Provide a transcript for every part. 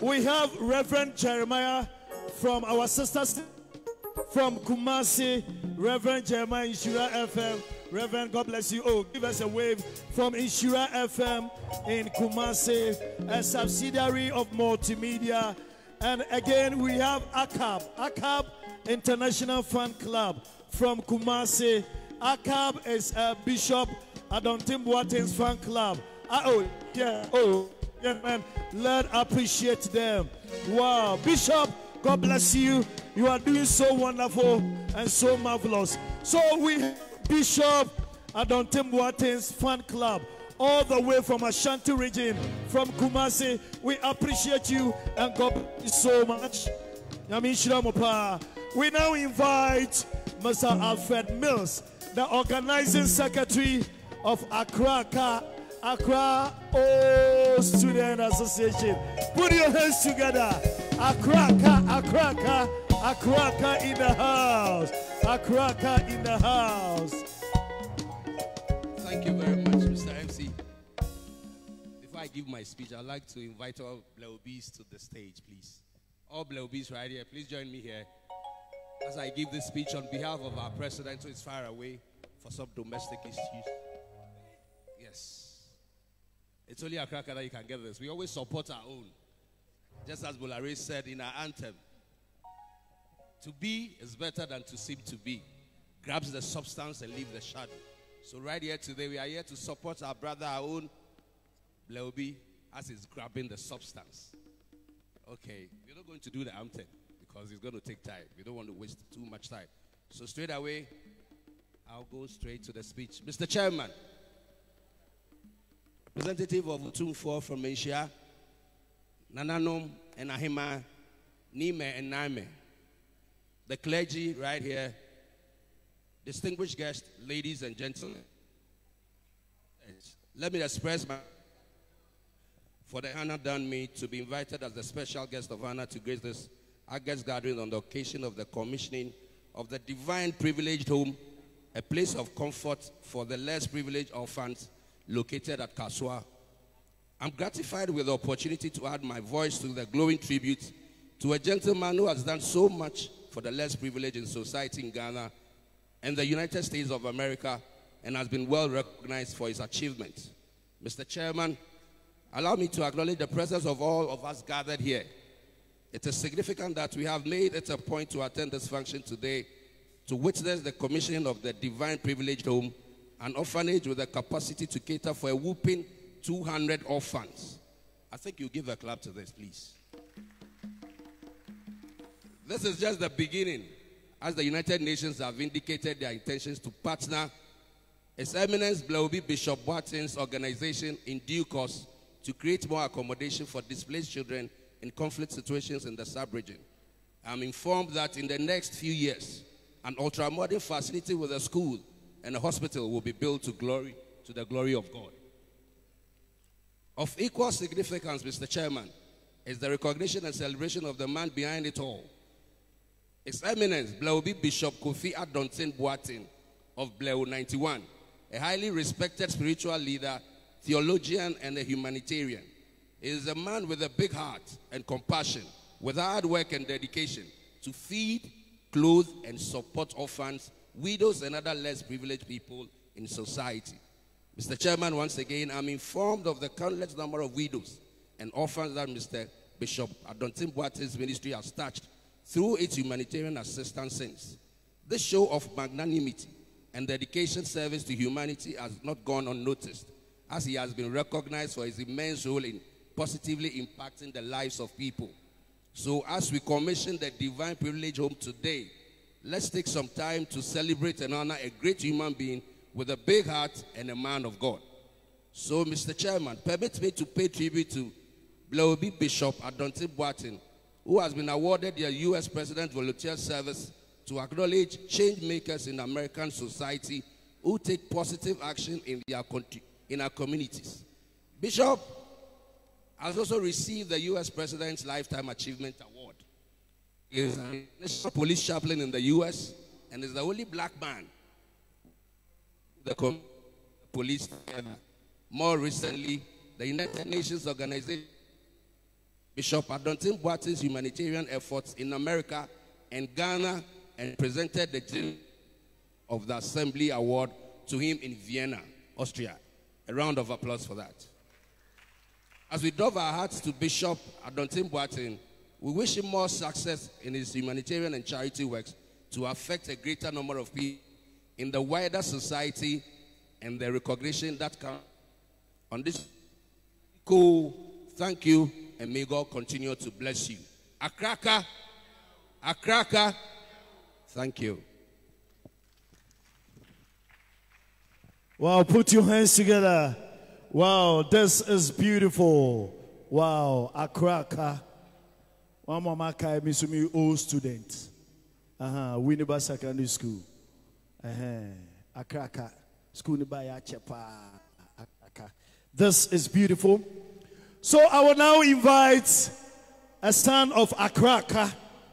We have Reverend Jeremiah from our sisters from Kumasi, Reverend Jeremiah Nhyira FM. Reverend, God bless you. Oh, give us a wave from Nhyira FM in Kumasi, a subsidiary of Multimedia. And again, we have ACAB, ACAB International Fan Club from Kumasi. ACAB is a Bishop Adonteng Boateng's fan club. Uh, oh, yeah, oh, man. Let's appreciate them. Wow, Bishop, God bless you. You are doing so wonderful and so marvelous. So we Bishop Adonteng Boateng's fan club all the way from Ashanti region, from Kumasi. We appreciate you and God bless you so much. We now invite Mr. Alfred Mills, the organizing secretary of Accra, Accra O Student Association. Put your hands together. Accra, Accra, Accra in the house. Accra in the house. Thank you very much, Mr. MC. Before I give my speech, I'd like to invite all Bleobis to the stage, please. All Bleobis right here, please join me here as I give this speech on behalf of our president who is far away for some domestic issues. It's only a cracker that you can get this. We always support our own. Just as Bolare said in our anthem, to be is better than to seem to be. Grabs the substance and leave the shadow. So right here today, we are here to support our brother, our own Bleobi, as he's grabbing the substance. Okay, we're not going to do the anthem because it's going to take time. We don't want to waste too much time. So straight away, I'll go straight to the speech. Mr. Chairman, representative of Tumfor from Asia, Nananom and Ahima, Nime and Naime, the clergy right here, distinguished guests, ladies and gentlemen. Let me express my for the honor done me to be invited as the special guest of honor to grace this our guest gathering on the occasion of the commissioning of the divine privileged home, a place of comfort for the less privileged orphans located at Kasoa. I'm gratified with the opportunity to add my voice to the glowing tribute to a gentleman who has done so much for the less privileged in society in Ghana and the United States of America and has been well recognized for his achievements. Mr. Chairman, allow me to acknowledge the presence of all of us gathered here it is significant that we have made it a point to attend this function today to witness the commissioning of the Divine Privileged Home, an orphanage with the capacity to cater for a whooping 200 orphans. I think you give a clap to this, please. This is just the beginning, as the United Nations have indicated their intentions to partner His Eminence Bleobi Bishop Boateng's organization in due course to create more accommodation for displaced children in conflict situations in the sub-region. I'm informed that in the next few years, an ultra-modern facility with a school and a hospital will be built to glory to the glory of God. Of equal significance, Mr. Chairman, is the recognition and celebration of the man behind it all. His Eminence, Bleobi Bishop Kofi Adonteng Boateng of Bleu 91, a highly respected spiritual leader, theologian, and a humanitarian He is a man with a big heart and compassion, with hard work and dedication to feed, clothe, and support orphans, widows, and other less privileged people in society. Mr. Chairman, once again, I'm informed of the countless number of widows and orphans that Mr. Bishop Adonteng Boateng's ministry has touched through its humanitarian assistance since. This show of magnanimity and dedication service to humanity has not gone unnoticed, as he has been recognized for his immense role in positively impacting the lives of people. So, as we commission the Divine Privilege Home today, let's take some time to celebrate and honor a great human being with a big heart and a man of God. So, Mr. Chairman, permit me to pay tribute to Bleobi Bishop Adonteng Boateng, who has been awarded the U.S. President Volunteer Service to acknowledge change makers in American society who take positive action in, their in our communities. Bishop has also received the U.S. President's Lifetime Achievement Award. He is a police chaplain in the U.S. and is the only black man the police together. More recently, the United Nations Organization Bishop Adonteng Boateng's humanitarian efforts in America and Ghana and presented the gem of the Assembly Award to him in Vienna, Austria. A round of applause for that. As we drove our hearts to Bishop Adonteng Boateng, we wish him more success in his humanitarian and charity works to affect a greater number of people in the wider society and the recognition that comes on this. Cool. Thank you, and may God continue to bless you. A cracker, a cracker. Thank you. Wow, put your hands together. Wow, this is beautiful. Wow, a cracker. One more maka me so me old student. Uh-huh, Winneba Secondary School. Uh-huh. A cracker. School ni ba chepa. Akraka. This is beautiful. So I will now invite a son of Accra,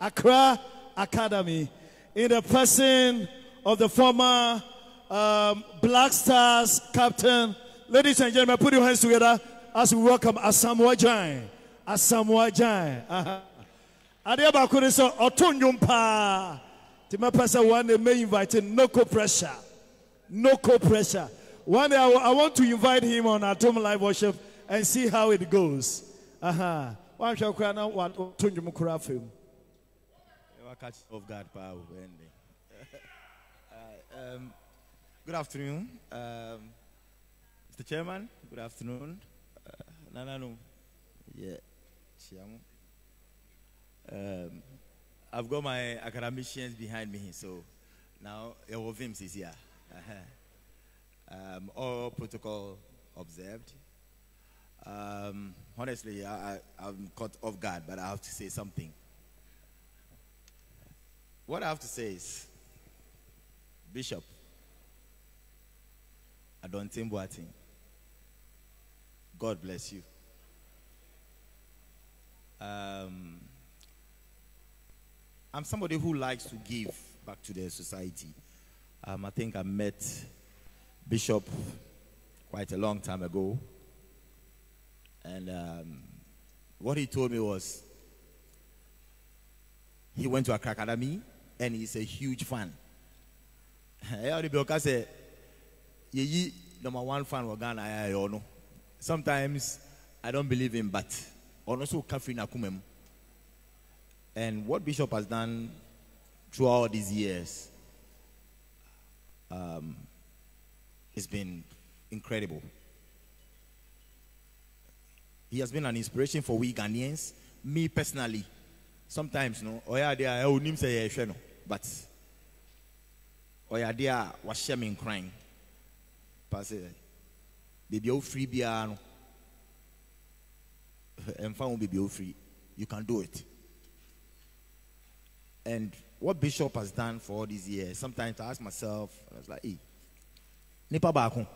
Accra Academy, in the person of the former um, Black Stars captain. Ladies and gentlemen, put your hands together as we welcome Asamoah Gyan. Asamoah Gyan. Uh-huh. Adeɛ baako ne sɛ ɔto nnwom paa one may invite no co pressure no co pressure one day I, I want to invite him on Atom Live Worship and see how it goes aha wanhwɛ koraa na wato nnwom koraa fam Never catch of God power. Wendy. Uh, um, good afternoon, um, Mr. Chairman. Good afternoon, uh. Yeah. I've got my academicians behind me, so now your Vims is here. Uh-huh. Um, all protocol observed. Um, honestly, I, I, I'm caught off guard, but I have to say something. What I have to say is, Bishop, Adonteng Boateng, God bless you. Um, I'm somebody who likes to give back to the society. Um, I think I met Bishop quite a long time ago. And um, what he told me was he went to Accra Academy and he's a huge fan. Yeyi number one fan wɔ Ghana. Sometimes I don't believe him but ɔno nso ka firi n'akoma mu. And what Bishop has done throughout these years, um, it's been incredible. He has been an inspiration for we Ghanaians. Me personally, sometimes no ɔyɛ adeɛ a onim sɛ yɛhwɛ no. But ɔyɛ adeɛ a wahyɛ me nkran paase beebi a ofiri biara no. Ɛmfa ho beebi a ofiri you can do it and what bishop has done for all these years sometimes i ask myself i was like hey nipa baako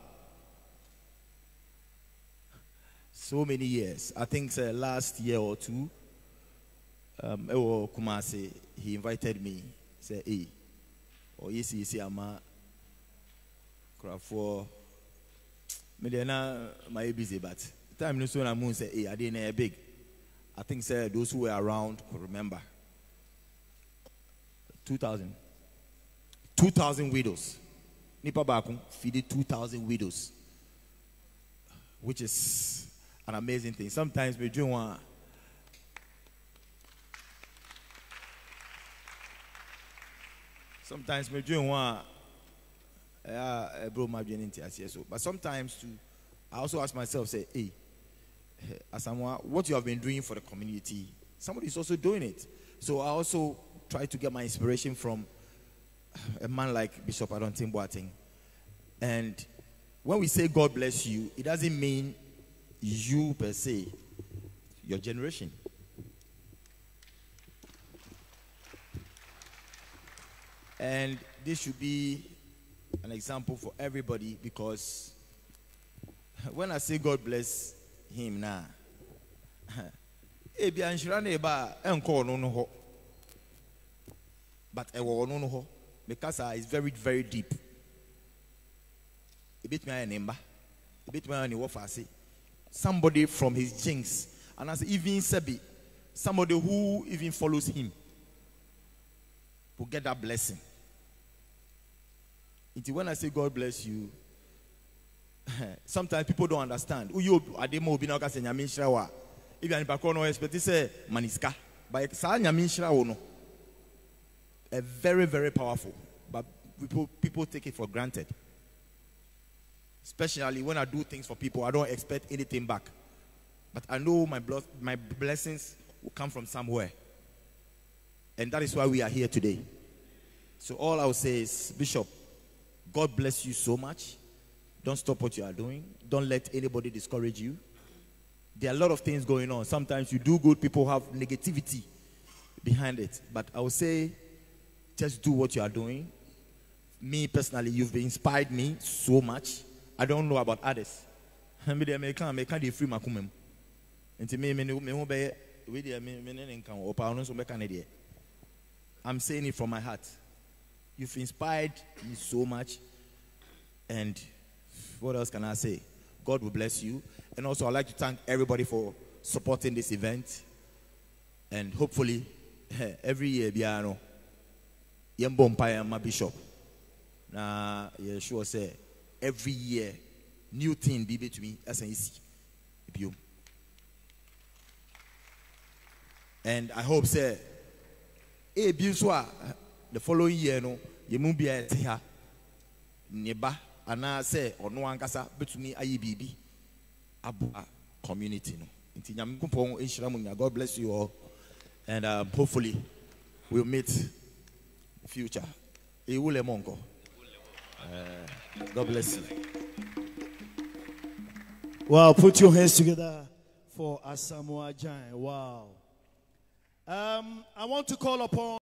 so many years i think say last year or two um, Kumasi, he invited me. Say, hey, or yes, yes, I'm a crowd for me. Then my busy, but time no soon I'm going say, hey, I didn't big. I think say those who were around could remember. 2,000. 2,000 widows. Nipa Bakum feeded 2,000 widows, which is an amazing thing. Sometimes we do one. Sometimes me doing one bro my so but sometimes too I also ask myself say hey eh, as someone what you have been doing for the community somebody is also doing it so I also try to get my inspiration from a man like Bishop Adonteng Boateng and when we say God bless you it doesn't mean you per se your generation. And this should be an example for everybody because when I say God bless him now, ebi anhyira na eba a ɛnkɔ ɔno no hɔ but ɛwɔ ɔno no hɔ because uh, it's very very deep ebetumi ayɛ ne mba ebetumi ayɛ ne somebody from his jinx and as even sɛbi somebody who even follows him will get that blessing. Until when I say God bless you, sometimes people don't understand. Uyo ademo na oka se nyame nhyira wa. Ebi ani pakro no expect say maniska. But sa nyame nhyira wo no. A very very powerful. But people people take it for granted. Especially when I do things for people, I don't expect anything back. But I know my blood, my blessings will come from somewhere. And that is why we are here today. So all I will say is, Bishop, God bless you so much. Don't stop what you are doing. Don't let anybody discourage you. There are a lot of things going on. Sometimes you do good, people have negativity behind it. But I will say, just do what you are doing. Me personally, you've inspired me so much. I don't know about others. Free. Nti me. I'm saying it from my heart. You've inspired me so much. And what else can I say? God will bless you. And also, I'd like to thank everybody for supporting this event. And hopefully, every year, Biano, Yembo Mpaya, my bishop. Na, yeah, sure say, every year, new thing be to me as an easy. And I hope, say, eh, nso the following year no yɛn mu bia ɛte ha ne ba anaasɛ ɔno ankasa bɛtumi ayɛ biribi aboa community no nti nyame nkopɔn nhyira god bless you all. And um, hopefully we'll meet future. Ewu lɛ mɔ nkɔ Eh, god bless you. Wow, put your hands together for Asamoah Gyan. Wow. Um, I want to call upon